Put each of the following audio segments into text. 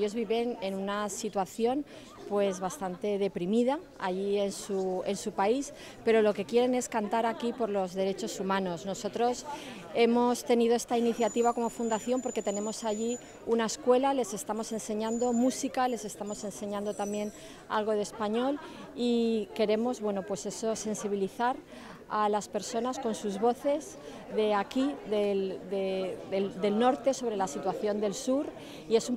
Ellos viven en una situación pues bastante deprimida allí en su, en su país, pero lo que quieren es cantar aquí por los derechos humanos. Nosotros hemos tenido esta iniciativa como fundación porque tenemos allí una escuela, les estamos enseñando música, les estamos enseñando también algo de español y queremos, bueno, pues eso, sensibilizar a las personas con sus voces de aquí, del, de, del, norte, sobre la situación del sur y es un.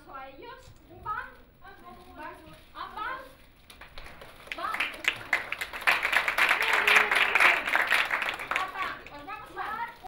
Aplauso a ellos.